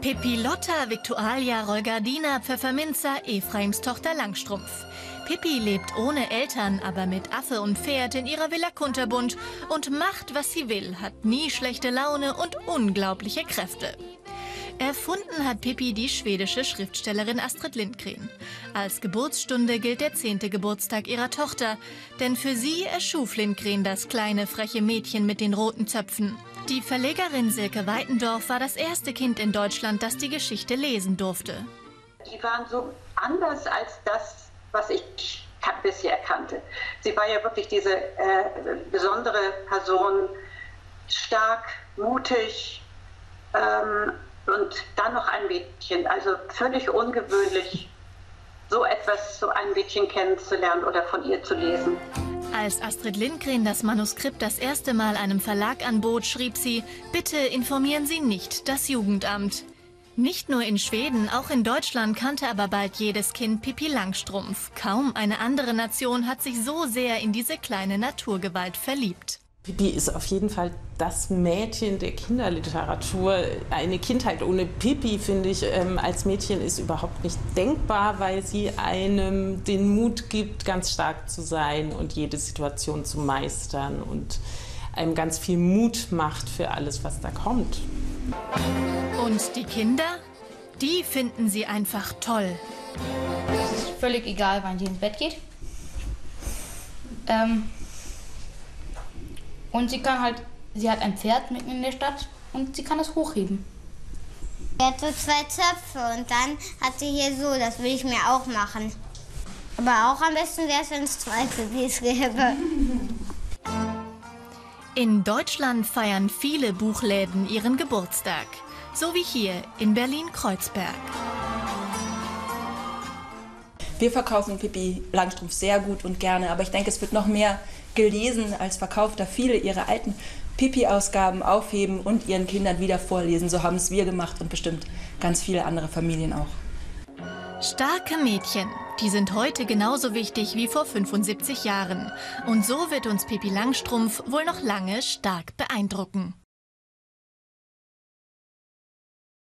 Pippi Lotta, Victualia, Rolgardina, Pfefferminzer, Ephraims Tochter Langstrumpf. Pippi lebt ohne Eltern, aber mit Affe und Pferd in ihrer Villa Kunterbund und macht, was sie will, hat nie schlechte Laune und unglaubliche Kräfte. Erfunden hat Pippi die schwedische Schriftstellerin Astrid Lindgren. Als Geburtsstunde gilt der zehnte Geburtstag ihrer Tochter, denn für sie erschuf Lindgren das kleine freche Mädchen mit den roten Zöpfen. Die Verlegerin Silke Weitendorf war das erste Kind in Deutschland, das die Geschichte lesen durfte. Die waren so anders als das, was ich bisher kannte. Sie war ja wirklich diese äh, besondere Person, stark, mutig, ähm, und dann noch ein Mädchen. Also völlig ungewöhnlich, so etwas, so ein Mädchen kennenzulernen oder von ihr zu lesen. Als Astrid Lindgren das Manuskript das erste Mal einem Verlag anbot, schrieb sie, bitte informieren Sie nicht das Jugendamt. Nicht nur in Schweden, auch in Deutschland kannte aber bald jedes Kind Pippi Langstrumpf. Kaum eine andere Nation hat sich so sehr in diese kleine Naturgewalt verliebt. Pippi ist auf jeden Fall das Mädchen der Kinderliteratur. Eine Kindheit ohne Pippi, finde ich, ähm, als Mädchen ist überhaupt nicht denkbar, weil sie einem den Mut gibt, ganz stark zu sein und jede Situation zu meistern und einem ganz viel Mut macht für alles, was da kommt. Und die Kinder, die finden sie einfach toll. Es ist völlig egal, wann die ins Bett geht. Ähm, und sie kann halt, sie hat ein Pferd mitten in der Stadt und sie kann es hochheben. Sie hat so zwei Zöpfe und dann hat sie hier so, das will ich mir auch machen. Aber auch am besten wäre es, wenn es zwei Pipis gäbe. In Deutschland feiern viele Buchläden ihren Geburtstag. So wie hier in Berlin-Kreuzberg. Wir verkaufen Pippi Langstrumpf sehr gut und gerne, aber ich denke, es wird noch mehr gelesen als verkauft, da viele ihre alten Pipi-Ausgaben aufheben und ihren Kindern wieder vorlesen. So haben es wir gemacht und bestimmt ganz viele andere Familien auch. Starke Mädchen, die sind heute genauso wichtig wie vor 75 Jahren. Und so wird uns Pippi Langstrumpf wohl noch lange stark beeindrucken.